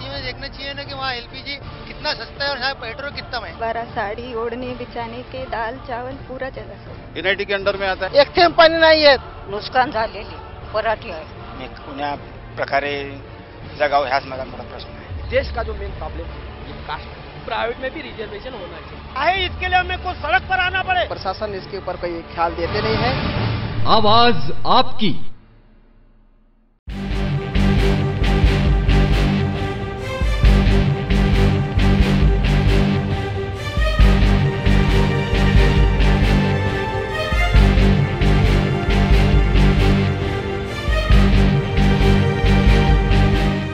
गुवाहाटी में देखना चाहिए ना कि वहाँ एलपीजी कितना सस्ता है और यहाँ पेट्रोल कितना है बारह साड़ी ओढ़ने बिछाने के दाल चावल पूरा चला सर एनआयटी के अंडर में आता है? एक थेंब पाणी नाही येत नुकसान झालेली पराठी आहे मी कुण्या प्रकारे जगावं ह्याच माझा मोठा प्रश्न आहे देश का जो मेन प्रॉब्लम है कास्ट प्राइवेट में भी रिजर्वेशन होना चाहिए। आए इसके लिए हमें को सड़क पर आना पड़े। प्रशासन इसके ऊपर कोई ख्याल देते नहीं है। आवाज़ आपकी।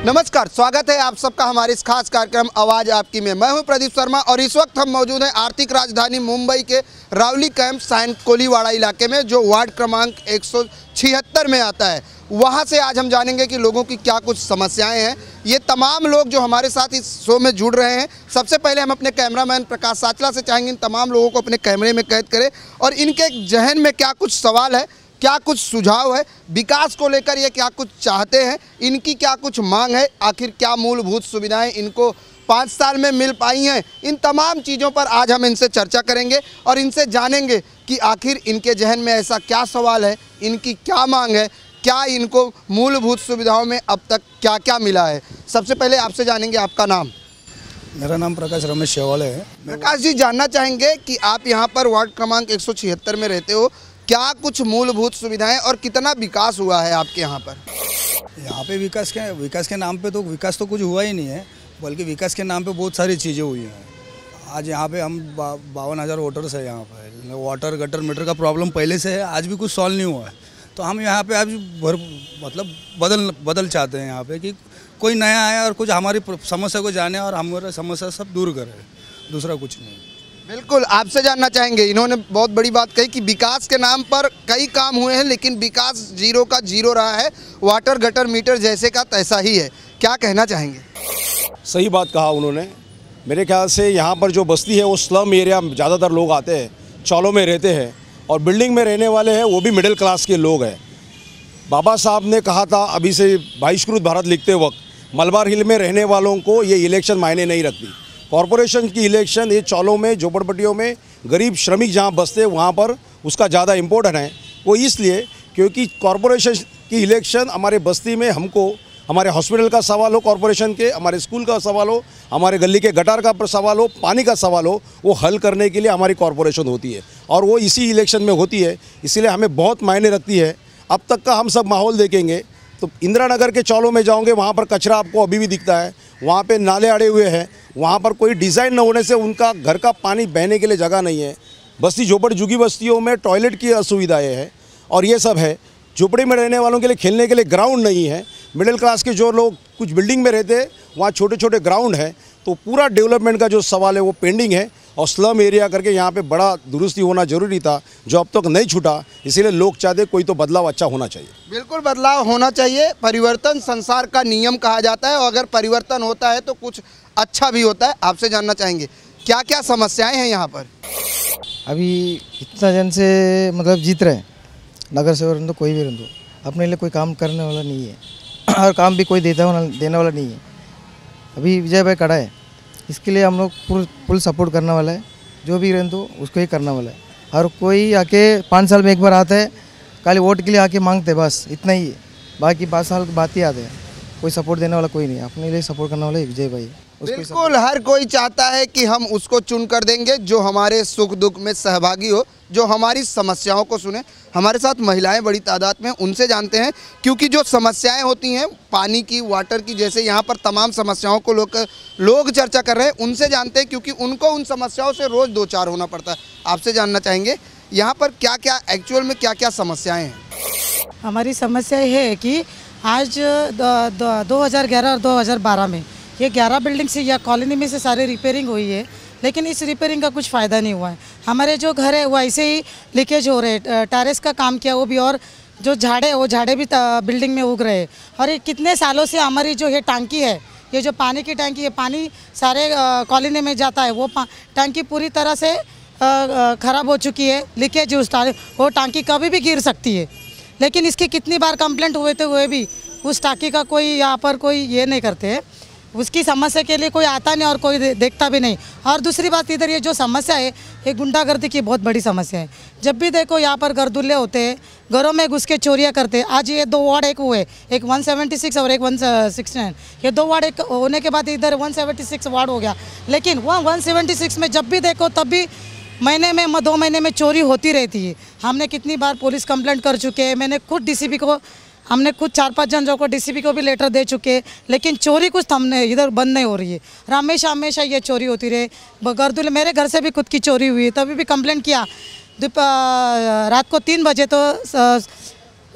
नमस्कार, स्वागत है आप सबका हमारे इस खास कार्यक्रम आवाज़ आपकी में। मैं हूँ प्रदीप शर्मा और इस वक्त हम मौजूद हैं आर्थिक राजधानी मुंबई के रावली कैंप साइन कोलीवाड़ा इलाके में, जो वार्ड क्रमांक एक सौ छिहत्तर में आता है। वहाँ से आज हम जानेंगे कि लोगों की क्या कुछ समस्याएँ हैं। ये तमाम लोग जो हमारे साथ इस शो में जुड़ रहे हैं, सबसे पहले हम अपने कैमरामैन प्रकाश साचला से चाहेंगे इन तमाम लोगों को अपने कैमरे में कैद करें और इनके जहन में क्या कुछ सवाल है क्या कुछ सुझाव है? विकास को लेकर ये क्या कुछ चाहते हैं? इनकी क्या कुछ मांग है? आखिर क्या मूलभूत सुविधाएँ इनको पाँच साल में मिल पाई हैं? इन तमाम चीज़ों पर आज हम इनसे चर्चा करेंगे और इनसे जानेंगे कि आखिर इनके जहन में ऐसा क्या सवाल है इनकी क्या मांग है क्या इनको मूलभूत सुविधाओं में अब तक क्या क्या मिला है? सबसे पहले आपसे जानेंगे आपका नाम। मेरा नाम प्रकाश रमेश शेवाले है। प्रकाश जी जानना चाहेंगे कि आप यहाँ पर वार्ड क्रमांक एक सौ छिहत्तर में रहते हो क्या कुछ मूलभूत सुविधाएँ और कितना विकास हुआ है आपके यहाँ पर? यहाँ पे विकास के विकास के नाम पे तो विकास तो कुछ हुआ ही नहीं है, बल्कि विकास के नाम पे बहुत सारी चीज़ें हुई हैं। आज यहाँ पे हम बावन हज़ार वोटर्स है यहाँ पर वाटर, गटर, मीटर का प्रॉब्लम पहले से है, आज भी कुछ सॉल्व नहीं हुआ है। तो हम यहाँ पे आज भर मतलब बदल बदल चाहते हैं यहाँ पे कि कोई नया आए और कुछ हमारी समस्या को जाने और हमारे समस्या सब दूर करे। दूसरा कुछ नहीं। बिल्कुल, आपसे जानना चाहेंगे। इन्होंने बहुत बड़ी बात कही कि विकास के नाम पर कई काम हुए हैं, लेकिन विकास ज़ीरो का ज़ीरो रहा है। वाटर गटर मीटर जैसे का तैसा ही है। क्या कहना चाहेंगे? सही बात कहा उन्होंने। मेरे ख्याल से यहाँ पर जो बस्ती है, वो स्लम एरिया ज़्यादातर लोग आते हैं, चौलों में रहते हैं, और बिल्डिंग में रहने वाले हैं, वो भी मिडिल क्लास के लोग हैं। बाबा साहब ने कहा था, अभी से बहिष्कृत भारत लिखते वक्त, मलबार हिल में रहने वालों को ये इलेक्शन मायने नहीं रखती। कॉरपोरेशन की इलेक्शन ये चौलों में, झोपड़पट्टियों में, गरीब श्रमिक जहाँ बसते वहाँ पर उसका ज़्यादा इम्पोर्टेंट है। वो इसलिए क्योंकि कॉरपोरेशन की इलेक्शन हमारे बस्ती में हमको, हमारे हॉस्पिटल का सवाल हो कॉरपोरेशन के, हमारे स्कूल का सवाल हो, हमारे गली के गटार का सवाल हो, पानी का सवाल हो, वो हल करने के लिए हमारी कॉरपोरेशन होती है। और वो इसी इलेक्शन में होती है, इसीलिए हमें बहुत मायने रखती है। अब तक का हम सब माहौल देखेंगे तो इंदिरा नगर के चौलों में जाओगे, वहाँ पर कचरा आपको अभी भी दिखता है, वहाँ पर नाले अड़े हुए हैं वहाँ पर कोई डिज़ाइन न होने से उनका घर का पानी बहने के लिए जगह नहीं है। बस्ती झोपड़ झुगी बस्तियों में टॉयलेट की असुविधाएँ हैं और ये सब है। झोपड़ी में रहने वालों के लिए खेलने के लिए ग्राउंड नहीं है। मिडिल क्लास के जो लोग कुछ बिल्डिंग में रहते हैं, वहाँ छोटे छोटे ग्राउंड है। तो पूरा डेवलपमेंट का जो सवाल है वो पेंडिंग है और स्लम एरिया करके यहाँ पे बड़ा दुरुस्ती होना ज़रूरी था, जो अब तक तो नहीं छूटा। इसीलिए लोग चाहते कोई तो बदलाव अच्छा होना चाहिए। बिल्कुल बदलाव होना चाहिए। परिवर्तन संसार का नियम कहा जाता है और अगर परिवर्तन होता है तो कुछ अच्छा भी होता है, आपसे जानना चाहेंगे। क्या क्या समस्याएँ हैं यहाँ पर? अभी इतना जन से मतलब जीत रहे हैं। नगर सेवक रह कोई भी रह अपने लिए कोई काम करने वाला नहीं है। और काम भी कोई देता वाला, देने वाला नहीं है। अभी विजय भाई कड़ा है। इसके लिए हम लोग फुल सपोर्ट करने वाला है। जो भी तो उसको ही करने वाला है। और कोई आके पाँच साल में एक बार आता है, खाली वोट के लिए आके मांगते बस। इतना ही है। बाकी पाँच साल बात ही आते हैं। कोई सपोर्ट देने वाला कोई नहीं अपने लिए सपोर्ट करने वाला विजय भाई। बिल्कुल हर कोई चाहता है कि हम उसको चुन कर देंगे जो हमारे सुख दुख में सहभागी हो जो हमारी समस्याओं को सुने। हमारे साथ महिलाएँ बड़ी तादाद में उनसे जानते हैं क्योंकि जो समस्याएँ होती हैं पानी की वाटर की जैसे यहाँ पर तमाम समस्याओं को लोग लोग चर्चा कर रहे हैं उनसे जानते हैं क्योंकि उनको उन समस्याओं से रोज़ दो चार होना पड़ता है। आपसे जानना चाहेंगे यहाँ पर क्या क्या एक्चुअल में क्या क्या समस्याएँ हैं? हमारी समस्या है कि आज, दो हज़ार ग्यारह और दो हज़ार बारह में। ये ग्यारह बिल्डिंग से, या कॉलोनी में से सारे रिपेयरिंग हुई है, लेकिन इस रिपेयरिंग का कुछ फ़ायदा नहीं हुआ है। हमारे जो घर है, वो ऐसे ही लीकेज हो रहे टेरेस का काम किया, वो भी और जो झाड़े, वो झाड़े भी बिल्डिंग में उग रहे हैं। और ये कितने सालों से हमारी जो ये टांकी है, ये जो पानी की टंकी है, पानी सारे कॉलोनी में जाता है, वो टंकी पूरी तरह से ख़राब हो चुकी है लीकेज उस वो टांकी कभी भी गिर सकती है। लेकिन इसकी कितनी बार कंप्लेंट हुए थे, हुए भी। उस टांकी का कोई यहाँ पर कोई ये नहीं करते। उसकी समस्या के लिए कोई आता नहीं और कोई देखता भी नहीं। और दूसरी बात इधर ये जो समस्या है, ये गुंडागर्दी की बहुत बड़ी समस्या है। जब भी देखो यहाँ पर गर्दुल्ले होते हैं, घरों में घुस के चोरियाँ करते हैं। आज ये दो वार्ड एक हुए, एक 176 और एक 169 ये दो वार्ड एक होने के बाद इधर 176 वार्ड हो गया। लेकिन वहाँ 176 में जब भी देखो, तब भी महीने में दो महीने में चोरी होती रहती है। हमने कितनी बार पुलिस कंप्लेंट कर चुके हैं, मैंने खुद डीसीपी को, हमने खुद चार पाँच जन जो को डीसीपी को भी लेटर दे चुके हैं, लेकिन चोरी कुछ थमने इधर बंद नहीं हो रही है। हमेशा हमेशा ये चोरी होती रहे। गर्दुल मेरे घर से भी खुद की चोरी हुई तभी भी कंप्लेंट किया। रात को तीन बजे तो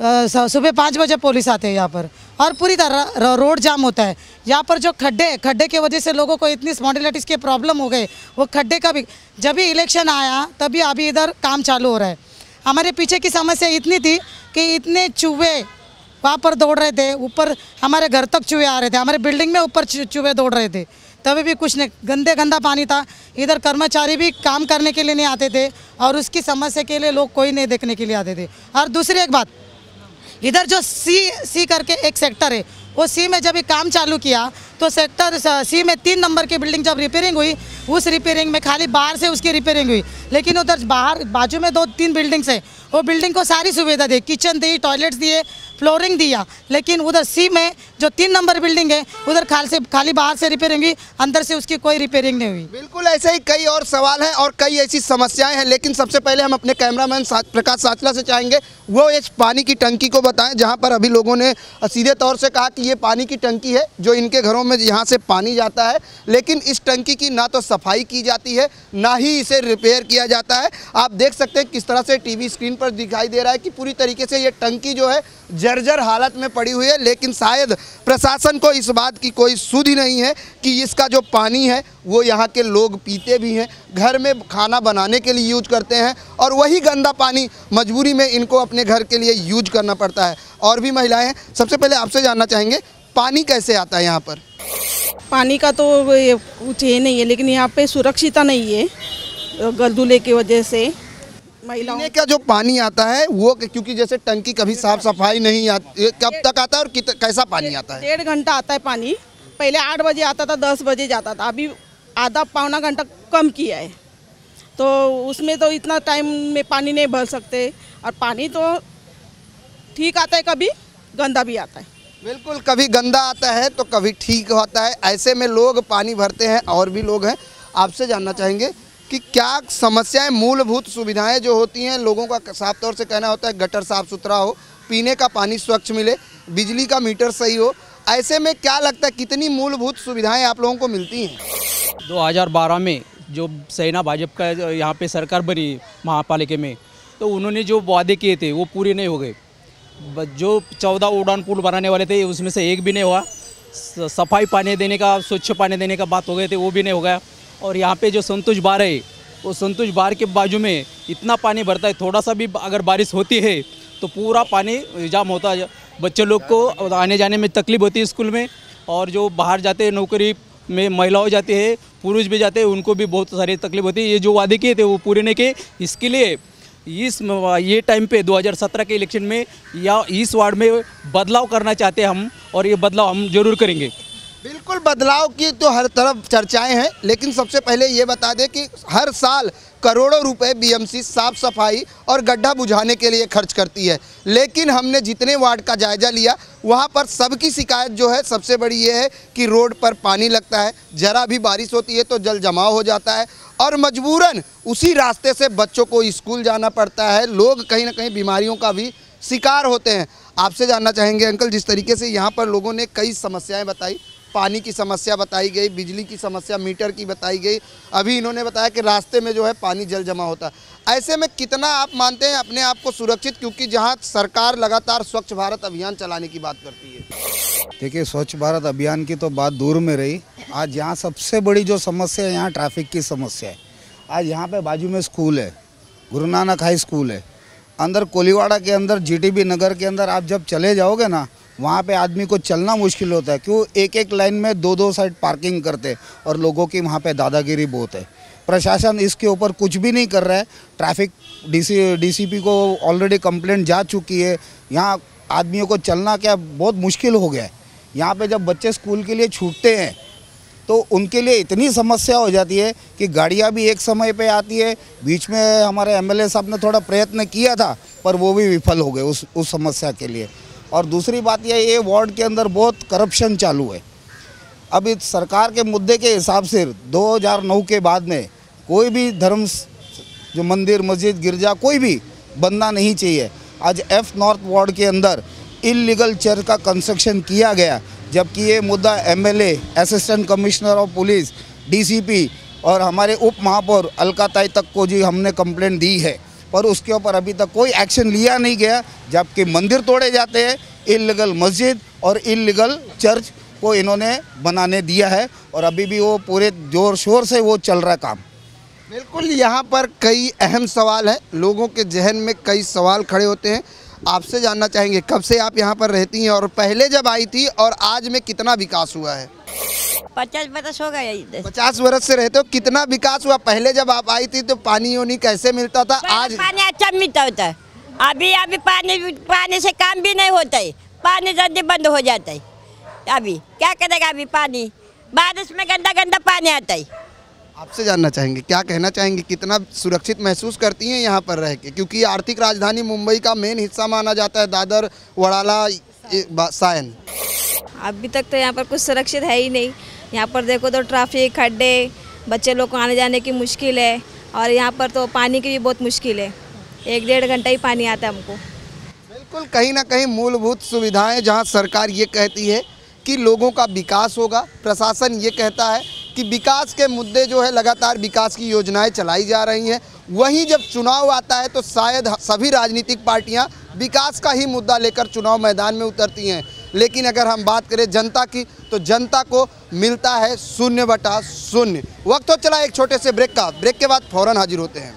सुबह पाँच बजे पुलिस आते हैं यहाँ पर। और पूरी तरह रोड जाम होता है। यहाँ पर जो खड्डे खड्डे की वजह से लोगों को इतनी स्पॉन्डिलाइटिस के प्रॉब्लम हो गए वो खड्डे का भी जब भी इलेक्शन आया, तभी अभी इधर काम चालू हो रहा है। हमारे पीछे की समस्या इतनी थी कि इतने चूहे वहाँ पर दौड़ रहे थे। ऊपर हमारे घर तक चूहे आ रहे थे। हमारे बिल्डिंग में ऊपर चूहे दौड़ रहे थे। तभी भी कुछ नहीं। गंदे, गंदा पानी था। इधर कर्मचारी भी काम करने के लिए नहीं आते थे और उसकी समस्या के लिए लोग कोई नहीं देखने के लिए आते थे। और दूसरी एक बात इधर जो सी सी करके एक सेक्टर है, वो सी में जब काम चालू किया तो सेक्टर सी में तीन नंबर की बिल्डिंग जब रिपेयरिंग हुई, उस रिपेयरिंग में खाली बाहर से उसकी रिपेयरिंग हुई। लेकिन उधर बाहर, बाजू में दो, तीन बिल्डिंग्स है। वो बिल्डिंग को सारी सुविधा दी किचन दी टॉयलेट्स दिए फ्लोरिंग दिया। लेकिन उधर सी में जो तीन नंबर बिल्डिंग है, उधर खाली से, खाली बाहर से रिपेयरिंग हुई, अंदर से उसकी कोई रिपेयरिंग नहीं हुई। बिल्कुल ऐसे ही कई और सवाल हैं और कई ऐसी समस्याएँ हैं, लेकिन सबसे पहले हम अपने कैमरामैन प्रकाश साचला से चाहेंगे, वो इस पानी की टंकी को बताएँ, जहाँ पर अभी लोगों ने सीधे तौर से कहा कि ये पानी की टंकी है, जो इनके घरों में यहाँ से पानी जाता है, लेकिन इस टंकी की ना तो सफ़ाई की जाती है, ना ही इसे रिपेयर किया जाता है। आप देख सकते हैं किस तरह से टीवी स्क्रीन पर दिखाई दे रहा है कि पूरी तरीके से ये टंकी जो है जर्जर हालत में पड़ी हुई है, लेकिन शायद प्रशासन को इस बात की कोई सुध नहीं है कि इसका जो पानी है, वो यहाँ के लोग पीते भी हैं। घर में खाना बनाने के लिए यूज़ करते हैं और वही गंदा पानी मजबूरी में इनको अपने घर के लिए यूज़ करना पड़ता है। और भी महिलाएँ हैं, सबसे पहले आपसे जानना चाहेंगे, पानी कैसे आता है यहाँ पर? पानी का तो कुछ ये नहीं है, लेकिन यहाँ पे सुरक्षिता नहीं है गर्दुले की वजह से। महिलाओं का जो पानी आता है वो क्योंकि जैसे टंकी कभी साफ़ सफ़ाई नहीं आती कब तक आता है और कैसा पानी आता है? डेढ़ घंटा आता है पानी। पहले आठ बजे आता था दस बजे जाता था। अभी आधा पौना घंटा कम किया है। तो उसमें तो इतना टाइम में पानी नहीं भर सकते। और पानी तो ठीक आता है कभी गंदा भी आता है। बिल्कुल कभी गंदा आता है तो कभी ठीक होता है। ऐसे में लोग पानी भरते हैं और भी लोग हैं। आपसे जानना चाहेंगे कि क्या समस्याएँ, मूलभूत सुविधाएँ जो होती हैं, लोगों का साफ़ तौर से कहना होता है गटर साफ़ सुथरा हो, पीने का पानी स्वच्छ मिले, बिजली का मीटर सही हो, ऐसे में क्या लगता है कितनी मूलभूत सुविधाएँ आप लोगों को मिलती हैं? 2012 में जो सेना भाजपा का यहाँ पे सरकार बनी महापालिका में तो उन्होंने जो वादे किए थे, वो पूरे नहीं हो गए। जो चौदह उड़ान पुल बनाने वाले थे, उसमें से एक भी नहीं हुआ। सफ़ाई पानी देने का, स्वच्छ पानी देने का बात हो गए थे, वो भी नहीं हो गया। और यहाँ पे जो संतोष बार है, वो संतोष बार के बाजू में इतना पानी भरता है, थोड़ा सा भी अगर बारिश होती है तो पूरा पानी जाम होता है। बच्चे लोग को आने जाने में तकलीफ़ होती है स्कूल में, और जो बाहर जाते हैं, नौकरी में महिलाओं जाते हैं, पुरुष भी जाते हैं, उनको भी बहुत सारी तकलीफ़ होती है। ये जो वादे किए थे, वो पूरे नहीं किए। इसके लिए इस ये टाइम पे 2017 के इलेक्शन में या इस वार्ड में बदलाव करना चाहते हैं हम, और ये बदलाव हम ज़रूर करेंगे। बिल्कुल बदलाव की तो हर तरफ़ चर्चाएँ हैं, लेकिन सबसे पहले ये बता दें कि हर साल करोड़ों रुपए बीएमसी साफ़ सफ़ाई और गड्ढा बुझाने के लिए खर्च करती है। लेकिन हमने जितने वार्ड का जायजा लिया, वहाँ पर सबकी शिकायत जो है, सबसे बड़ी ये है कि रोड पर पानी लगता है, ज़रा भी बारिश होती है तो जल जमाव हो जाता है और मजबूरन उसी रास्ते से बच्चों को स्कूल जाना पड़ता है। लोग कहीं ना कहीं बीमारियों का भी शिकार होते हैं। आपसे जानना चाहेंगे अंकल, जिस तरीके से यहाँ पर लोगों ने कई समस्याएँ बताई पानी की समस्या बताई गई, बिजली की समस्या, मीटर की बताई गई। अभी इन्होंने बताया कि रास्ते में जो है पानी जल जमा होता है। ऐसे में कितना आप मानते हैं अपने आप को सुरक्षित? क्योंकि जहाँ सरकार लगातार स्वच्छ भारत अभियान चलाने की बात करती है। देखिए, स्वच्छ भारत अभियान की तो बात दूर में रही। आज यहाँ सबसे बड़ी जो समस्या है, यहाँ ट्रैफ़िक की समस्या है। आज यहाँ पे बाजू में स्कूल है, गुरु नानक हाई स्कूल है। अंदर कोलीवाड़ा के अंदर जीटीबी नगर के अंदर आप जब चले जाओगे ना वहाँ पे आदमी को चलना मुश्किल होता है, क्यों? एक एक लाइन में दो दो साइड पार्किंग करते और लोगों की वहाँ पे दादागिरी बहुत है। प्रशासन इसके ऊपर कुछ भी नहीं कर रहा है। ट्रैफ़िक, डीसी, डीसीपी को ऑलरेडी कंप्लेंट जा चुकी है। यहाँ आदमियों को चलना क्या बहुत मुश्किल हो गया है। यहाँ पे जब बच्चे स्कूल के लिए छूटते हैं तो उनके लिए इतनी समस्या हो जाती है कि गाड़ियाँ भी एक समय पे आती है। बीच में हमारे एमएलए साहब ने थोड़ा प्रयत्न किया था, पर वो भी विफल हो गए उस उस समस्या के लिए। और दूसरी बात यह ये वार्ड के अंदर बहुत करप्शन चालू है। अब इस सरकार के मुद्दे के हिसाब से 2009 के बाद में कोई भी धर्म जो मंदिर, मस्जिद, गिरजा, कोई भी बनना नहीं चाहिए। आज एफ़ नॉर्थ वार्ड के अंदर इलीगल चर्च का कंस्ट्रक्शन किया गया, जबकि ये मुद्दा MLA assistant commissioner of police DCP और हमारे उप महापौर अलकाताई तक को जी हमने कंप्लेंट दी है। पर उसके ऊपर अभी तक कोई एक्शन लिया नहीं गया, जबकि मंदिर तोड़े जाते हैं इलीगल मस्जिद और इलीगल चर्च को इन्होंने बनाने दिया है और अभी भी वो पूरे ज़ोर शोर से वो चल रहा है काम। बिल्कुल, यहाँ पर कई अहम सवाल हैं। लोगों के जहन में कई सवाल खड़े होते हैं। आपसे जानना चाहेंगे, कब से आप यहाँ पर रहती हैं और पहले जब आई थी और आज में कितना विकास हुआ है? पचास बरस हो गया पचास वर्ष से रहते हो कितना विकास हुआ? पहले जब आप आई थी तो पानी वानी कैसे मिलता था? आज पानी अच्छा मिलता होता। है अभी अभी पानी पानी से काम भी नहीं होता है। पानी जल्दी बंद हो जाता है। अभी क्या करेगा अभी पानी? बारिश में गंदा गंदा पानी आता है। आपसे जानना चाहेंगे क्या कहना चाहेंगे? कितना सुरक्षित महसूस करती हैं यहाँ पर रह के? क्योंकि आर्थिक राजधानी मुंबई का मेन हिस्सा माना जाता है दादर वड़ाला सायन। अभी तक तो यहाँ पर कुछ सुरक्षित है ही नहीं। यहाँ पर देखो तो ट्रैफ़िक खड्डे बच्चे लोग को आने जाने की मुश्किल है। और यहाँ पर तो पानी की भी बहुत मुश्किल है। एक डेढ़ घंटा ही पानी आता है हमको। बिल्कुल कहीं ना कहीं मूलभूत सुविधाएँ जहाँ सरकार ये कहती है कि लोगों का विकास होगा। प्रशासन ये कहता है कि विकास के मुद्दे जो है लगातार विकास की योजनाएँ चलाई जा रही हैं। वहीं जब चुनाव आता है तो शायद सभी राजनीतिक पार्टियाँ विकास का ही मुद्दा लेकर चुनाव मैदान में उतरती हैं। लेकिन अगर हम बात करें जनता की तो जनता को मिलता है शून्य बटा शून्य। वक्त हो चला एक छोटे से ब्रेक का। ब्रेक के बाद फ़ौरन हाजिर होते हैं।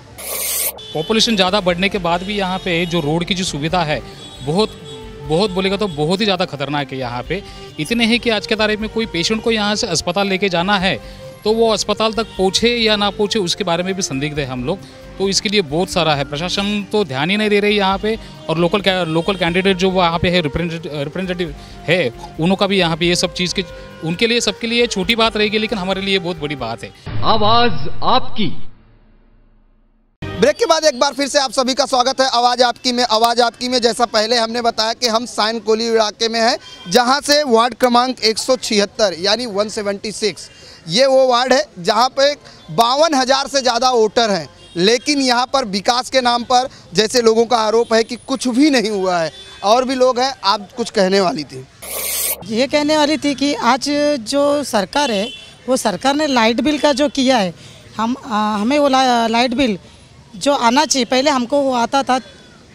पॉपुलेशन ज़्यादा बढ़ने के बाद भी यहाँ पे जो रोड की जो सुविधा है, बहुत बहुत बोलेगा तो बहुत ही ज़्यादा खतरनाक है यहाँ पे। इतने हैं कि आज के तारीख में कोई पेशेंट को यहाँ से अस्पताल लेके जाना है तो वो अस्पताल तक पहुँचे या ना पहुँचे, उसके बारे में भी संदिग्ध है हम लोग। तो इसके लिए बहुत सारा है। प्रशासन तो ध्यान ही नहीं दे रही यहाँ पे, और लोकल लोकल कैंडिडेट जो वहाँ पे है रिप्रेजेंटेटिव है, उन्हों का भी यहाँ पे ये सब चीज़ के, उनके लिए, सबके लिए छोटी बात रहेगी, लेकिन हमारे लिए बहुत बड़ी बात है। आवाज़ आपकी। ब्रेक के बाद एक बार फिर से आप सभी का स्वागत है। आवाज़ आपकी में आवाज़ आपकी में। जैसा पहले हमने बताया कि हम साइन कोली इलाके में हैं जहाँ से वार्ड क्रमांक 176 यानी 176 ये वो वार्ड है जहाँ पे बावन हज़ार से ज़्यादा वोटर हैं। लेकिन यहाँ पर विकास के नाम पर जैसे लोगों का आरोप है कि कुछ भी नहीं हुआ है और भी लोग हैं आप कुछ कहने वाली थी। ये कहने वाली थी कि आज जो सरकार है वो सरकार ने लाइट बिल का जो किया है हम आ, हमें वो ला, लाइट बिल जो आना चाहिए, पहले हमको वो आता था,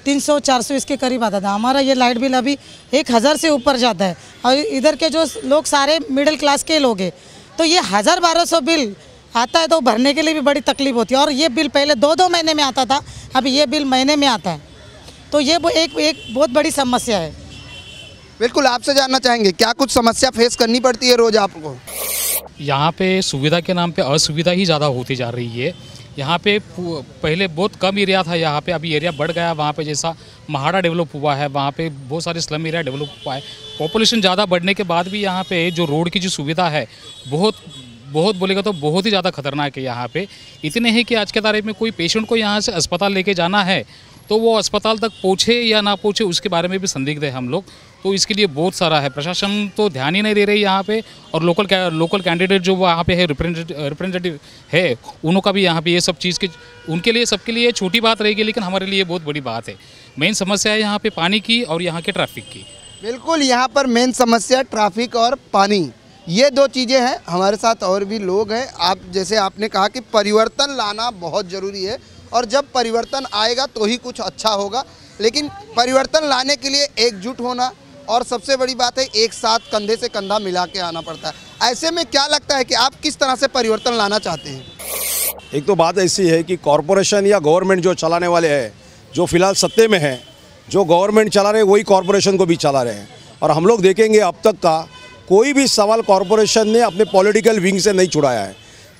तीन सौ, चार सौ इसके करीब आता था। हमारा ये लाइट बिल अभी एक हज़ार से ऊपर जाता है। और इधर के जो लोग सारे मिडिल क्लास के लोग हैं तो ये हज़ार बारह सौ बिल आता है तो भरने के लिए भी बड़ी तकलीफ़ होती है। और ये बिल पहले दो दो महीने में आता था अभी ये बिल महीने में आता है। तो ये एक एक बहुत बड़ी समस्या है। बिल्कुल, आपसे जानना चाहेंगे, क्या कुछ समस्या फेस करनी पड़ती है रोज़ आपको? यहाँ पे सुविधा के नाम पे असुविधा ही ज़्यादा होती जा रही है। यहाँ पे पहले बहुत कम एरिया था, यहाँ पे अभी एरिया बढ़ गया, वहाँ पे जैसा महाड़ा डेवलप हुआ है, वहाँ पे बहुत सारे स्लम एरिया डेवलप हुआ है। पॉपुलेशन ज़्यादा बढ़ने के बाद भी यहाँ पे जो रोड की जो सुविधा है, बहुत बहुत बोलेगा तो बहुत ही ज़्यादा खतरनाक है यहाँ पे। इतने हैं कि आज के तारीख में कोई पेशेंट को यहाँ से अस्पताल लेके जाना है तो वो अस्पताल तक पहुँचे या ना पहुँचे, उसके बारे में भी संदिग्ध है हम लोग। तो इसके लिए बहुत सारा है। प्रशासन तो ध्यान ही नहीं दे रही यहाँ पे और लोकल लोकल कैंडिडेट जो वहाँ पे है रिप्रेजेंटेटिव है उन्हों का भी यहाँ पे ये सब चीज़ के, उनके लिए, सबके लिए छोटी बात रहेगी, लेकिन हमारे लिए बहुत बड़ी बात है। मेन समस्या है यहाँ पे पानी की और यहाँ के ट्रैफ़िक की। बिल्कुल, यहाँ पर मेन समस्या ट्रैफ़िक और पानी। ये दो चीज़ें हैं, हमारे साथ और भी लोग हैं। आप, जैसे आपने कहा कि परिवर्तन लाना बहुत ज़रूरी है और जब परिवर्तन आएगा तो ही कुछ अच्छा होगा। लेकिन परिवर्तन लाने के लिए एकजुट होना और सबसे बड़ी बात है, एक साथ कंधे से कंधा मिला के आना पड़ता है। ऐसे में क्या लगता है कि आप किस तरह से परिवर्तन लाना चाहते हैं? एक तो बात ऐसी है कि कॉरपोरेशन या गवर्नमेंट जो चलाने वाले हैं, जो फ़िलहाल सत्ते में है, जो गवर्नमेंट चला रहे वही कॉरपोरेशन को भी चला रहे हैं। और हम लोग देखेंगे अब तक का, कोई भी सवाल कॉरपोरेशन ने अपने पॉलिटिकल विंग से नहीं छुड़ाया है।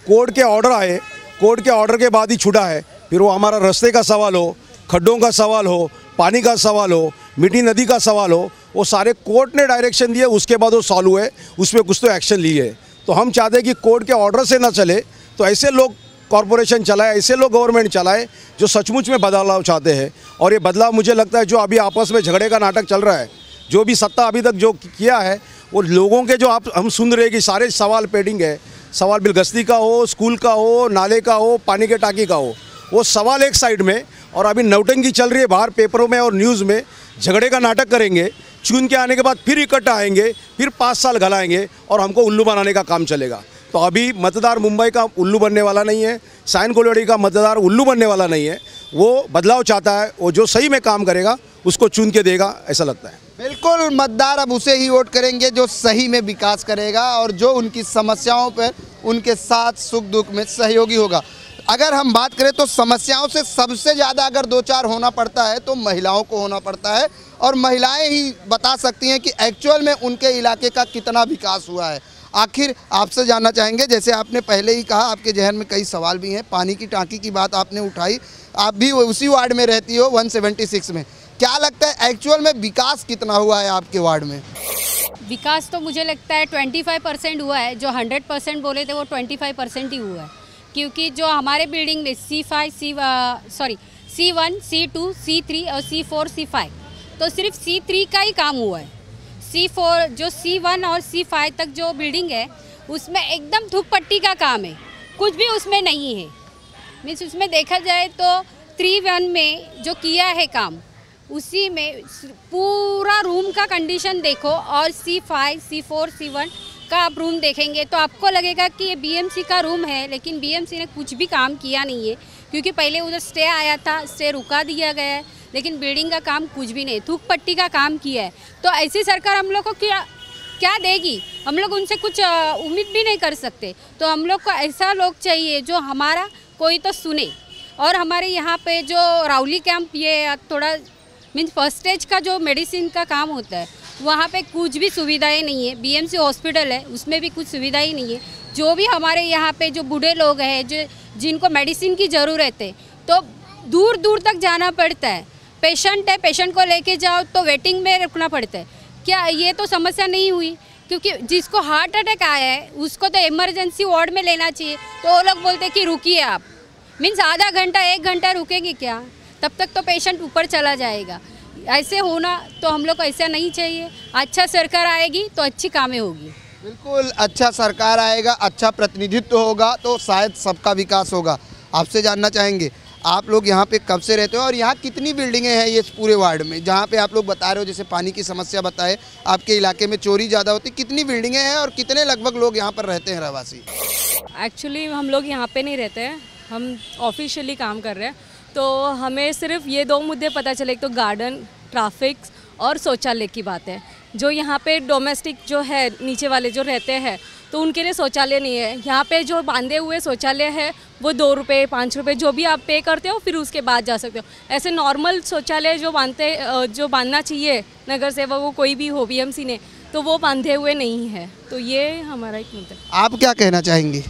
कोर्ट के ऑर्डर आए, कोर्ट के ऑर्डर के बाद ही छुटा है, फिर वो हमारा रास्ते का सवाल हो खड्डों का सवाल हो, पानी का सवाल हो, मिट्टी नदी का सवाल हो, वो सारे कोर्ट ने डायरेक्शन दिए उसके बाद वो सॉल्व हुए, उसमें कुछ तो एक्शन लिए तो हम चाहते हैं कि कोर्ट के ऑर्डर से ना चले तो ऐसे लोग कॉरपोरेशन चलाए, ऐसे लोग गवर्नमेंट चलाए, जो सचमुच में बदलाव चाहते हैं। और ये बदलाव मुझे लगता है जो अभी आपस में झगड़े का नाटक चल रहा है, जो भी सत्ता अभी तक जो किया है, वो लोगों के जो आप, हम सुन रहे हैं कि सारे सवाल पेडिंग है। सवाल बिलगस्ती का हो, स्कूल का हो, नाले का हो, पानी के टाकी का हो, वो सवाल एक साइड में और अभी नौटंकी चल रही है बाहर पेपरों में और न्यूज़ में। झगड़े का नाटक करेंगे, चुन के आने के बाद फिर इकट्ठा आएँगे, फिर पाँच साल गलाएँगे और हमको उल्लू बनाने का काम चलेगा। तो अभी मतदार मुंबई का उल्लू बनने वाला नहीं है साइन कोलियोड़ी का मतदार उल्लू बनने वाला नहीं है। वो बदलाव चाहता है, वो जो सही में काम करेगा, उसको चुन के देगा, ऐसा लगता है। बिल्कुल, मतदार अब उसे ही वोट करेंगे जो सही में विकास करेगा और जो उनकी समस्याओं पर उनके साथ सुख दुख में सहयोगी होगा। अगर हम बात करें तो समस्याओं से सबसे ज़्यादा अगर दो चार होना पड़ता है तो महिलाओं को होना पड़ता है। और महिलाएँ ही बता सकती हैं कि एक्चुअल में उनके इलाके का कितना विकास हुआ है। आखिर आपसे जानना चाहेंगे, जैसे आपने पहले ही कहा, आपके जहन में कई सवाल भी हैं। पानी की टाँकी की बात आपने उठाई। आप भी उसी वार्ड में रहती हो 176 में। क्या लगता है एक्चुअल में विकास कितना हुआ है आपके वार्ड में? विकास तो मुझे लगता है 25 परसेंट हुआ है। जो 100 परसेंट बोले थे, वो 25 परसेंट ही हुआ है। क्योंकि जो हमारे बिल्डिंग में C five C sorry C one C two C three और सी फोर सी फाइव तो सिर्फ़ सी थ्री का ही काम हुआ है। सी फोर जो सी वन और सी फाइव तक जो बिल्डिंग है, उसमें एकदम थुक पट्टी का काम है। कुछ भी उसमें नहीं है। मीन्स उसमें देखा जाए तो थ्री वन में जो किया है काम, उसी में पूरा रूम का कंडीशन देखो और C five C four C one का आप रूम देखेंगे तो आपको लगेगा कि ये बीएमसी का रूम है, लेकिन बीएमसी ने कुछ भी काम किया नहीं है। क्योंकि पहले उधर स्टे आया था स्टे रुका दिया गया है, लेकिन बिल्डिंग का काम कुछ भी नहीं थूक पट्टी का काम किया है। तो ऐसी सरकार हम लोग को क्या क्या देगी? हम लोग उनसे कुछ उम्मीद भी नहीं कर सकते। तो हम लोग को ऐसा लोग चाहिए जो हमारा कोई तो सुने। और हमारे यहाँ पे जो राउली कैंप, ये थोड़ा मीन्स फ़र्स्ट स्टेज का जो मेडिसिन का काम होता है वहाँ पे कुछ भी सुविधाएँ नहीं है। बीएमसी हॉस्पिटल है, उसमें भी कुछ सुविधा ही नहीं है। जो भी हमारे यहाँ पे जो बूढ़े लोग हैं, जो, जिनको मेडिसिन की ज़रूरत है तो दूर दूर तक जाना पड़ता है। पेशेंट है पेशेंट को लेके जाओ तो वेटिंग में रुकना पड़ता है। क्या ये तो समस्या नहीं हुई? क्योंकि जिसको हार्ट अटैक आया है, उसको तो इमरजेंसी वार्ड में लेना चाहिए। तो वो लोग बोलते कि रुकिए आप। मीन्स आधा घंटा, एक घंटा रुकेंगे क्या? तब तक तो पेशेंट ऊपर चला जाएगा। ऐसे होना तो हम लोग को ऐसा नहीं चाहिए। अच्छा सरकार आएगी तो अच्छी कामें होगी। बिल्कुल अच्छा सरकार आएगा अच्छा प्रतिनिधित्व होगा तो शायद सबका विकास होगा। आपसे जानना चाहेंगे आप लोग यहाँ पे कब से रहते हो और यहाँ कितनी बिल्डिंगें हैं ये पूरे वार्ड में जहाँ पे आप लोग बता रहे हो जैसे पानी की समस्या बताए आपके इलाके में चोरी ज़्यादा होती कितनी बिल्डिंगें हैं और कितने लगभग लोग यहाँ पर रहते हैं रहवासी? एक्चुअली हम लोग यहाँ पे नहीं रहते हैं हम ऑफिशियली काम कर रहे हैं। तो हमें सिर्फ़ ये दो मुद्दे पता चले एक तो गार्डन ट्रैफ़िक और शौचालय की बात है। जो यहाँ पे डोमेस्टिक जो है, नीचे वाले जो रहते हैं तो उनके लिए शौचालय नहीं है। यहाँ पे जो बांधे हुए शौचालय है, वो दो रुपये, पाँच रुपये जो भी आप पे करते हो, फिर उसके बाद जा सकते हो। ऐसे नॉर्मल शौचालय जो बांधते जो बांधना चाहिए नगर सेवक, वो कोई भी हो बी ने तो वो बांधे हुए नहीं है। तो ये हमारा एक मुद्दा आप क्या कहना चाहेंगी?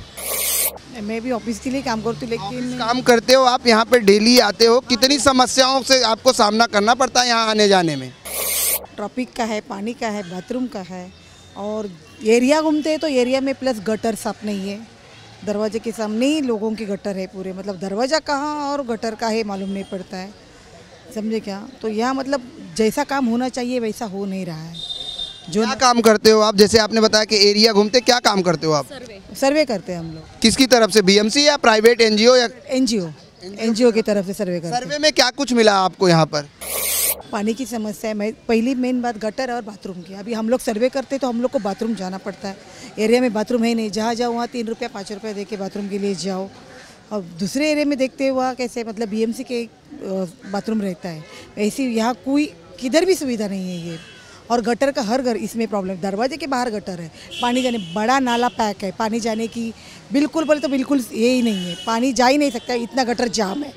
मैं भी ऑफ़िस के लिए काम करती हूँ लेकिन काम करते हो आप यहाँ पे डेली आते हो कितनी समस्याओं से आपको सामना करना पड़ता है यहाँ आने जाने में? ट्रॉपिक का है पानी का है बाथरूम का है और एरिया घूमते हैं तो एरिया में प्लस गटर साफ़ नहीं है। दरवाजे के सामने ही लोगों के गटर है पूरे मतलब दरवाज़ा कहाँ और गटर का है मालूम नहीं पड़ता है। समझे क्या? तो यहाँ मतलब जैसा काम होना चाहिए वैसा हो नहीं रहा है। जो क्या काम करते हो आप? जैसे आपने बताया कि एरिया घूमते क्या काम करते हो आप? सर्वे। सर्वे करते हैं हम लोग। किसकी तरफ़ से बीएमसी या प्राइवेट एनजीओ या एनजीओ एनजीओ की तरफ़ से सर्वे करते सर्वे में क्या कुछ मिला आपको यहाँ पर? पानी की समस्या है। पहली मेन बात गटर और बाथरूम की। अभी हम लोग सर्वे करते तो हम लोग को बाथरूम जाना पड़ता है। एरिया में बाथरूम है नहीं। जहाँ जाओ वहाँ तीन रुपया पाँच रुपया दे के बाथरूम के लिए जाओ। और दूसरे एरिया में देखते हुआ कैसे मतलब बीएमसी के बाथरूम रहता है। ऐसी यहाँ कोई किधर भी सुविधा नहीं है ये। और गटर का हर घर इसमें प्रॉब्लम दरवाजे के बाहर गटर है। पानी जाने, बड़ा नाला पैक है। पानी जाने की बिल्कुल बोले तो बिल्कुल ये ही नहीं है। पानी जा ही नहीं सकता, इतना गटर जाम है।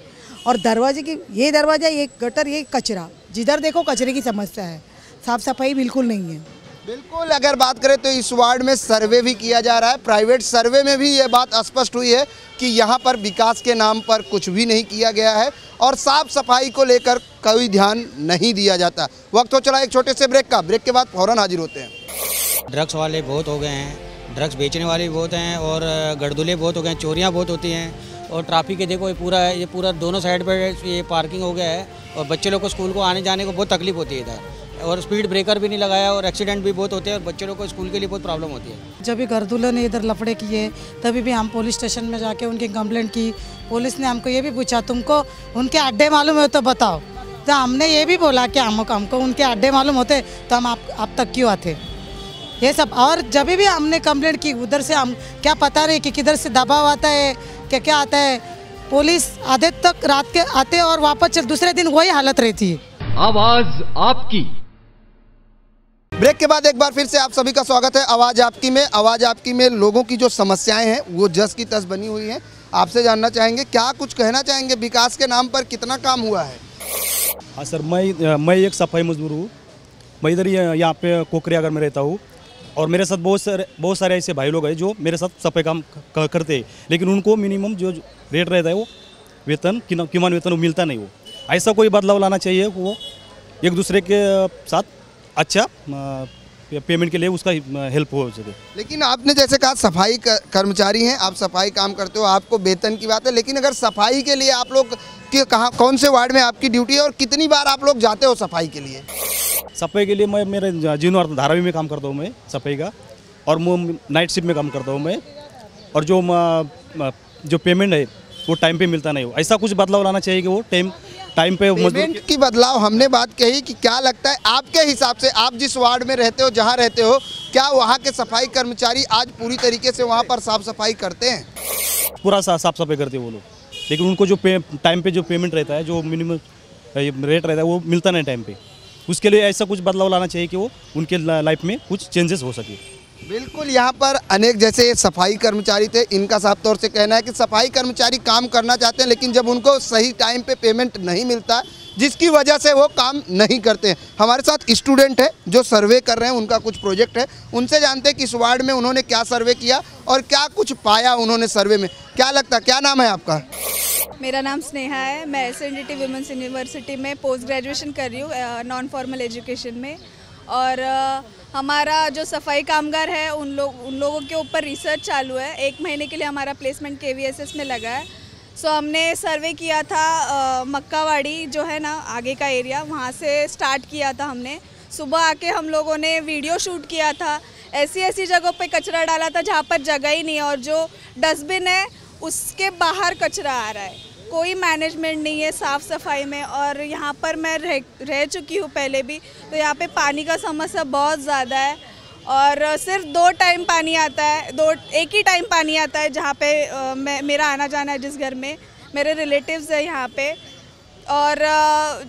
और दरवाजे की, ये दरवाज़ा, ये गटर, ये कचरा। जिधर देखो कचरे की समस्या है। साफ़ सफ़ाई बिल्कुल नहीं है। बिल्कुल, अगर बात करें तो इस वार्ड में सर्वे भी किया जा रहा है। प्राइवेट सर्वे में भी ये बात स्पष्ट हुई है कि यहाँ पर विकास के नाम पर कुछ भी नहीं किया गया है और साफ़ सफ़ाई को लेकर कोई ध्यान नहीं दिया जाता। वक्त हो चला एक छोटे से ब्रेक का। ब्रेक के बाद फ़ौरन हाजिर होते हैं। ड्रग्स वाले बहुत हो गए हैं, ड्रग्स बेचने वाले भी बहुत हैं और गड़दुले बहुत हो गए हैं, चोरियाँ बहुत होती हैं और ट्रैफ़िक के देखो, ये पूरा ये पूरा दोनों साइड पर ये पार्किंग हो गया है और बच्चे लोग को स्कूल को आने जाने को बहुत तकलीफ़ होती है इधर। और स्पीड ब्रेकर भी नहीं लगाया और एक्सीडेंट भी बहुत होते हैं और बच्चे लोग को स्कूल के लिए बहुत प्रॉब्लम होती है। जब भी गर्दुल्ला ने इधर लफड़े किए तभी भी हम पुलिस स्टेशन में जाके उनकी कंप्लेंट की। पुलिस ने हमको ये भी पूछा तुमको उनके अड्डे मालूम है तो बताओ। तो हमने ये भी बोला कि हम हमको उनके अड्डे मालूम होते तो हम आप अब तक क्यों आते? ये सब और जब भी हमने कंप्लेंट की उधर से हम क्या पता नहीं कि किधर से दबाव आता है क्या क्या आता है? पुलिस आधे तक रात के आते और वापस दूसरे दिन वही हालत रहती है। आवाज़ आपकी। ब्रेक के बाद एक बार फिर से आप सभी का स्वागत है। आवाज़ आपकी में, आवाज़ आपकी में। लोगों की जो समस्याएँ हैं, वो जस की तस बनी हुई हैं। आपसे जानना चाहेंगे, क्या कुछ कहना चाहेंगे? विकास के नाम पर कितना काम हुआ है? हाँ सर, मैं मैं एक सफ़ाई मजदूर हूँ। मैं इधर यहाँ पे कोकरियागर में रहता हूँ। और मेरे साथ बहुत सारे बहुत सारे ऐसे भाई लोग हैं जो मेरे साथ सफ़ाई काम करते हैं। लेकिन उनको मिनिमम जो रेट रहता है वो वेतन किमान वेतन वो मिलता नहीं वो ऐसा कोई बदलाव लाना चाहिए वो एक दूसरे के साथ? अच्छा पेमेंट के लिए उसका हेल्प हो सके। लेकिन आपने जैसे कहा सफ़ाई कर्मचारी हैं आप सफ़ाई काम करते हो आपको वेतन की बात है लेकिन अगर सफ़ाई के लिए आप लोग के कहाँ कौन से वार्ड में आपकी ड्यूटी है और कितनी बार आप लोग जाते हो सफ़ाई के लिए? सफ़ाई के लिए मैं मेरे जीवन धारावी में काम करता हूँ मैं सफ़ाई का और मैं नाइट शिफ्ट में काम करता हूँ मैं और जो जो पेमेंट है वो टाइम पे मिलता नहीं हो। ऐसा कुछ बदलाव लाना चाहिए कि वो टाइम टाइम पे पेमेंट की बदलाव हमने बात कही कि क्या लगता है आपके हिसाब से आप जिस वार्ड में रहते हो जहाँ रहते हो क्या वहाँ के सफ़ाई कर्मचारी आज पूरी तरीके से वहाँ पर साफ़ सफ़ाई करते हैं? पूरा साफ़ सफ़ाई करते हैं वो लोग। लेकिन उनको जो पे टाइम पे जो पेमेंट रहता है जो मिनिमम रेट रहता है वो मिलता नहीं टाइम पे। उसके लिए ऐसा कुछ बदलाव लाना चाहिए कि वो उनके लाइफ में कुछ चेंजेस हो सके। बिल्कुल, यहाँ पर अनेक जैसे सफ़ाई कर्मचारी थे, इनका साफ़ तौर से कहना है कि सफ़ाई कर्मचारी काम करना चाहते हैं, लेकिन जब उनको सही टाइम पे पेमेंट नहीं मिलता, जिसकी वजह से वो काम नहीं करते हैं। हमारे साथ स्टूडेंट है, जो सर्वे कर रहे हैं, उनका कुछ प्रोजेक्ट है। उनसे जानते हैं कि इस वार्ड में उन्होंने क्या सर्वे किया और क्या कुछ पाया उन्होंने सर्वे में। क्या लगता क्या नाम है आपका? मेरा नाम स्नेहा है। मैं S N D women's university में पोस्ट ग्रेजुएशन कर रही हूँ नॉन फॉर्मल एजुकेशन में। और हमारा जो सफ़ाई कामगार है उन लोग उन लोगों के ऊपर रिसर्च चालू है। एक महीने के लिए हमारा प्लेसमेंट के में लगा है। सो so, हमने सर्वे किया था मक्कावाड़ी जो है ना आगे का एरिया वहाँ से स्टार्ट किया था हमने। सुबह आके हम लोगों ने वीडियो शूट किया था। ऐसी ऐसी जगहों पे कचरा डाला था जहाँ पर जगह ही नहीं और जो डस्टबिन है उसके बाहर कचरा आ रहा है। कोई मैनेजमेंट नहीं है साफ़ सफ़ाई में और यहाँ पर मैं रह रह चुकी हूँ पहले भी तो यहाँ पे पानी का समस्या बहुत ज़्यादा है और सिर्फ़ दो टाइम पानी आता है दो एक ही टाइम पानी आता है जहाँ पे मैं मेरा आना जाना है जिस घर में मेरे रिलेटिव्स है यहाँ पे और अ,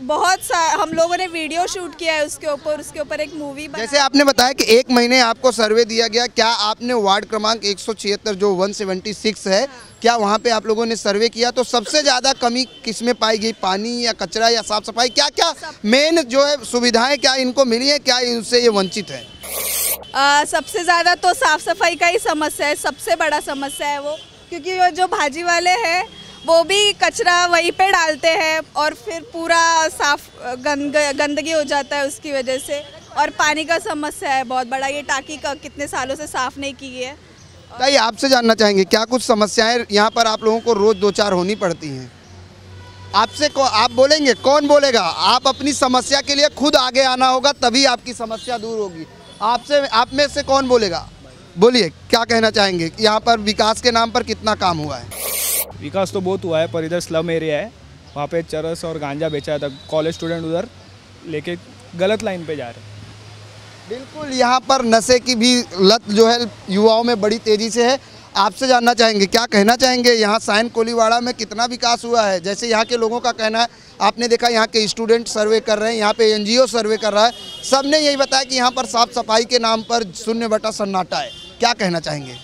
बहुत सा हम लोगों ने वीडियो शूट किया है उसके ऊपर उसके ऊपर एक मूवी जैसे आपने बताया कि एक महीने आपको सर्वे दिया गया क्या आपने वार्ड क्रमांक एक सौ छिहत्तर जो 176 है क्या वहाँ पे आप लोगों ने सर्वे किया? तो सबसे ज़्यादा कमी किसमें पाई गई? पानी या कचरा या साफ़ सफ़ाई क्या क्या मेन जो है सुविधाएँ क्या इनको मिली है क्या इनसे ये वंचित है? आ, सबसे ज़्यादा तो साफ़ सफ़ाई का ही समस्या है सबसे बड़ा समस्या है वो क्योंकि वो जो भाजी वाले हैं वो भी कचरा वहीं पे डालते हैं और फिर पूरा साफ़, गंद, गंदगी हो जाता है उसकी वजह से। और पानी का समस्या है बहुत बड़ा, ये टाकी का कितने सालों से साफ़ नहीं की है। ताई आपसे जानना चाहेंगे, क्या कुछ समस्याएँ यहाँ पर आप लोगों को रोज़ दो चार होनी पड़ती हैं? आपसे को, आप बोलेंगे, कौन बोलेगा? आप अपनी समस्या के लिए खुद आगे आना होगा, तभी आपकी समस्या दूर होगी। आपसे, आप में से कौन बोलेगा? बोलिए क्या कहना चाहेंगे? यहाँ पर विकास के नाम पर कितना काम हुआ है? विकास तो बहुत हुआ है पर इधर स्लम एरिया है। वहाँ पे चरस और गांजा बेचा जाता कॉलेज स्टूडेंट उधर लेके गलत लाइन पे जा रहे हैं। बिल्कुल यहाँ पर नशे की भी लत जो है युवाओं में बड़ी तेज़ी से है। आपसे जानना चाहेंगे क्या कहना चाहेंगे? यहाँ साइन कोलीवाड़ा में कितना विकास हुआ है? जैसे यहाँ के लोगों का कहना है आपने देखा यहाँ के स्टूडेंट सर्वे कर रहे हैं यहाँ पे एनजीओ सर्वे कर रहा है। सबने यही बताया कि यहाँ पर साफ़ सफ़ाई के नाम पर शून्य बटा सन्नाटा है। क्या कहना चाहेंगे?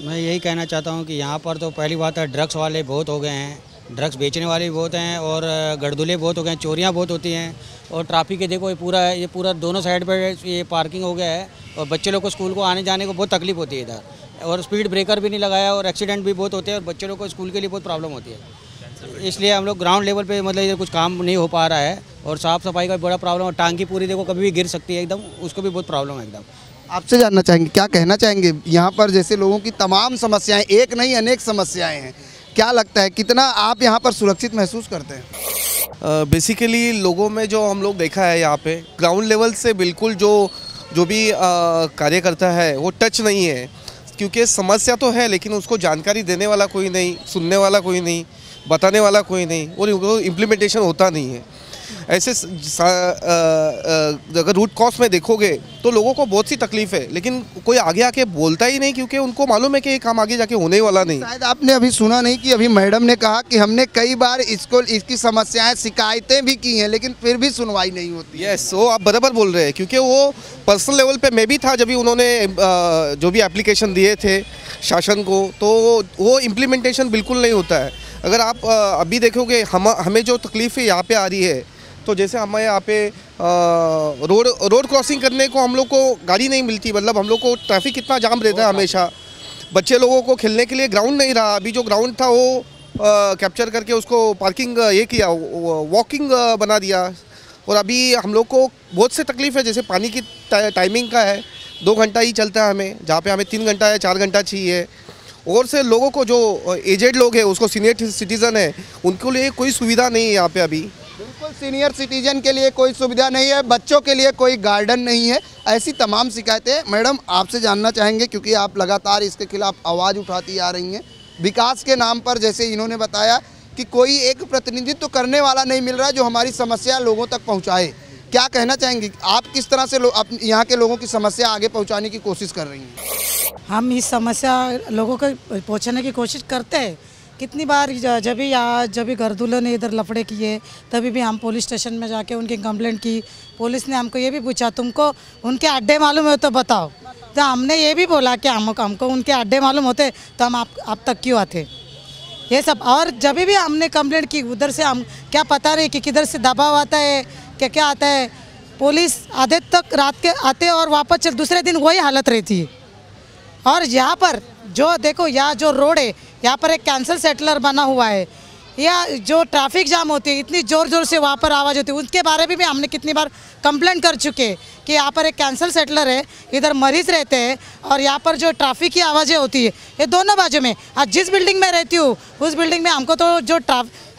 मैं यही कहना चाहता हूँ कि यहाँ पर तो पहली बात है ड्रग्स वाले बहुत हो गए हैं। ड्रग्स बेचने वाले भी बहुत हैं और गड़दुले बहुत हो गए हैं, चोरियाँ बहुत होती हैं। और ट्रैफ़िक के देखो, ये पूरा ये पूरा दोनों साइड पर ये पार्किंग हो गया है और बच्चे लोग को स्कूल को आने जाने को बहुत तकलीफ़ होती है इधर। और स्पीड ब्रेकर भी नहीं लगाया और एक्सीडेंट भी बहुत होते हैं और बच्चे लोग को स्कूल के लिए बहुत प्रॉब्लम होती है। इसलिए हम लोग ग्राउंड लेवल पे मतलब इधर कुछ काम नहीं हो पा रहा है और साफ़ सफ़ाई का बड़ा प्रॉब्लम और टांग की पूरी देखो कभी भी गिर सकती है एकदम, उसको भी बहुत प्रॉब्लम है एकदम। आपसे जानना चाहेंगे, क्या कहना चाहेंगे? यहाँ पर जैसे लोगों की तमाम समस्याएँ, एक नहीं, अनेक समस्याएँ हैं। क्या लगता है, कितना आप यहाँ पर सुरक्षित महसूस करते हैं? बेसिकली लोगों में जो हम लोग देखा है यहाँ पे ग्राउंड लेवल से बिल्कुल जो जो भी कार्यकर्ता है, वो टच नहीं है। क्योंकि समस्या तो है, लेकिन उसको जानकारी देने वाला कोई नहीं, सुनने वाला कोई नहीं, बताने वाला कोई नहीं, और इम्प्लीमेंटेशन होता नहीं है। ऐसे अगर रूट कॉज में देखोगे तो लोगों को बहुत सी तकलीफ़ है। लेकिन कोई आगे आके बोलता ही नहीं क्योंकि उनको मालूम है कि ये काम आगे जाके होने वाला नहीं। शायद आपने अभी सुना नहीं कि अभी मैडम ने कहा कि हमने कई बार इसको इसकी समस्याएँ शिकायतें भी की हैं लेकिन फिर भी सुनवाई नहीं होती यस वो आप बराबर बोल रहे हैं क्योंकि वो पर्सनल लेवल पे मैं भी था जब भी उन्होंने जो भी एप्लीकेशन दिए थे शासन को तो वो इम्प्लीमेंटेशन बिल्कुल नहीं होता है। अगर आप अभी देखोगे हम हमें जो तकलीफ़ यहाँ पे आ रही है तो जैसे हमें यहाँ पे रोड रोड क्रॉसिंग करने को हम लोग को गाड़ी नहीं मिलती मतलब हम लोग को ट्रैफ़िक कितना जाम रहता है हमेशा। बच्चे लोगों को खेलने के लिए ग्राउंड नहीं रहा। अभी जो ग्राउंड था वो कैप्चर करके उसको पार्किंग ये किया वॉकिंग बना दिया। और अभी हम लोग को बहुत से तकलीफ़ है जैसे पानी की टाइमिंग का है। दो घंटा ही चलता है हमें जहाँ पे हमें तीन घंटा या चार घंटा चाहिए। और से लोगों को जो एजेड लोग हैं उसको सीनियर सिटीज़न है उनके लिए कोई सुविधा नहीं है यहाँ पे अभी। सीनियर सिटीजन के लिए कोई सुविधा नहीं है, बच्चों के लिए कोई गार्डन नहीं है। ऐसी तमाम शिकायतें मैडम आपसे जानना चाहेंगे क्योंकि आप लगातार इसके खिलाफ आवाज़ उठाती आ रही हैं। विकास के नाम पर जैसे इन्होंने बताया कि कोई एक प्रतिनिधित्व तो करने वाला नहीं मिल रहा जो हमारी समस्या लोगों तक पहुँचाए। क्या कहना चाहेंगे? आप किस तरह से यहाँ के लोगों की समस्या आगे पहुँचाने की कोशिश कर रही हैं? हम इस समस्या लोगों को पहुँचाने की कोशिश करते हैं। कितनी बार जब भी यहाँ जब भी गर्दुलों ने इधर लफड़े किए, तभी भी हम पुलिस स्टेशन में जाके उनकी कंप्लेंट की। पुलिस ने हमको ये भी पूछा, तुमको उनके अड्डे मालूम है तो बताओ। तो हमने ये भी बोला कि हम, हमको उनके अड्डे मालूम होते तो हम आप आप तक क्यों आते? ये सब, और जब भी हमने कंप्लेंट की, उधर से हम, क्या पता नहीं कि किधर से दबाव आता है क्या क्या आता है? पुलिस आधे तक रात के आते और वापस चल, दूसरे दिन वही हालत रहती है। और यहाँ पर जो, देखो, यहाँ जो रोड है यहाँ पर एक कैंसल सेटलर बना हुआ है। या जो ट्रैफ़िक जाम होती है, इतनी ज़ोर ज़ोर से वहाँ पर आवाज़ होती है उसके बारे में भी हमने कितनी बार कंप्लेंट कर चुके कि यहाँ पर एक कैंसल सेटलर है, इधर मरीज़ रहते हैं और यहाँ पर जो ट्रैफ़िक की आवाज़ें होती है, ये दोनों बाजू में। आज जिस बिल्डिंग में रहती हूँ, उस बिल्डिंग में हमको तो जो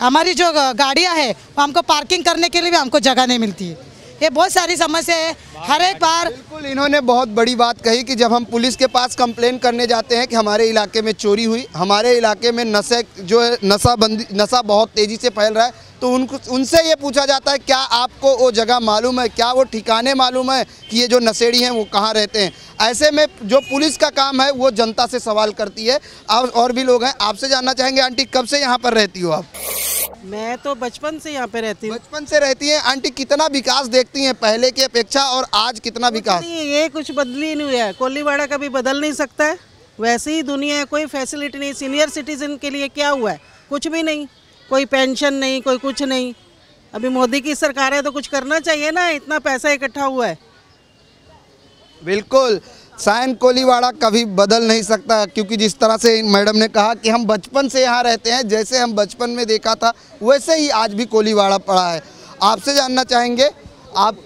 हमारी जो गाड़ियाँ हैं, वो हमको पार्किंग करने के लिए भी हमको जगह नहीं मिलती। है ये बहुत सारी समस्या है। हर एक बार बिल्कुल इन्होंने बहुत बड़ी बात कही कि जब हम पुलिस के पास कंप्लेन करने जाते हैं कि हमारे इलाके में चोरी हुई हमारे इलाके में नशे जो है नशा बंदी नशा बहुत तेज़ी से फैल रहा है तो उनको उनसे ये पूछा जाता है क्या आपको वो जगह मालूम है? क्या वो ठिकाने मालूम है कि ये जो नशेड़ी हैं वो कहाँ रहते हैं? ऐसे में जो पुलिस का काम है वो जनता से सवाल करती है। और, और भी लोग हैं आपसे जानना चाहेंगे आंटी कब से यहाँ पर रहती हो आप? मैं तो बचपन से यहाँ पे रहती हूँ। बचपन से रहती हैं। आंटी कितना विकास देखती हैं पहले की अपेक्षा और आज कितना विकास? ये कुछ बदली नहीं हुआ है। कोलीवाड़ा कभी बदल नहीं सकता है। वैसे ही दुनिया है कोई फैसिलिटी नहीं। सीनियर सिटीजन के लिए क्या हुआ है? कुछ भी नहीं। कोई पेंशन नहीं कोई कुछ नहीं। अभी मोदी की सरकार है तो कुछ करना चाहिए ना इतना पैसा इकट्ठा हुआ है। बिल्कुल साइन कोलीवाड़ा कभी बदल नहीं सकता क्योंकि जिस तरह से मैडम ने कहा कि हम बचपन से यहाँ रहते हैं जैसे हम बचपन में देखा था वैसे ही आज भी कोलीवाड़ा पड़ा है। आपसे जानना चाहेंगे आप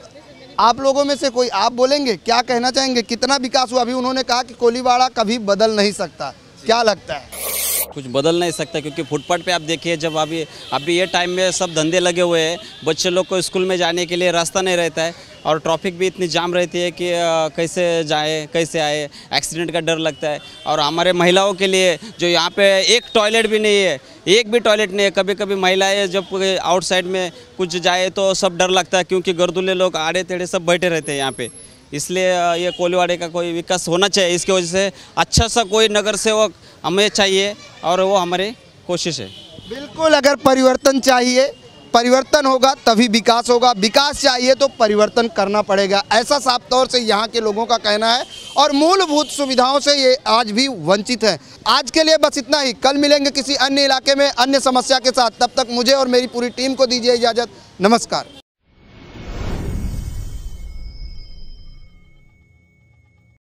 आप लोगों में से कोई आप बोलेंगे? क्या कहना चाहेंगे? कितना विकास हुआ? अभी उन्होंने कहा कि कोलीवाड़ा कभी बदल नहीं सकता। क्या लगता है? कुछ बदल नहीं सकता क्योंकि फुटपाथ पे आप देखिए, जब अभी अभी ये टाइम में सब धंधे लगे हुए हैं, बच्चे लोग को स्कूल में जाने के लिए रास्ता नहीं रहता है और ट्रैफ़िक भी इतनी जाम रहती है कि कैसे जाए, कैसे आए एक्सीडेंट का डर लगता है। और हमारे महिलाओं के लिए जो यहाँ पे एक टॉयलेट भी नहीं है, एक भी टॉयलेट नहीं है कभी कभी महिलाएँ जब आउटसाइड में कुछ जाए तो सब डर लगता है, क्योंकि गर्दुले लोग आड़े तेड़े सब बैठे रहते हैं यहाँ पे। इसलिए ये कोलीवाड़े का कोई विकास होना चाहिए। इसकी वजह से अच्छा सा कोई नगर सेवक हमें चाहिए और वो हमारी कोशिश है। बिल्कुल, अगर परिवर्तन चाहिए, परिवर्तन होगा तभी विकास होगा। विकास चाहिए तो परिवर्तन करना पड़ेगा। ऐसा साफ़ तौर से यहाँ के लोगों का कहना है और मूलभूत सुविधाओं से ये आज भी वंचित है। आज के लिए बस इतना ही। कल मिलेंगे किसी अन्य इलाके में अन्य समस्या के साथ। तब तक मुझे और मेरी पूरी टीम को दीजिए इजाज़त। नमस्कार।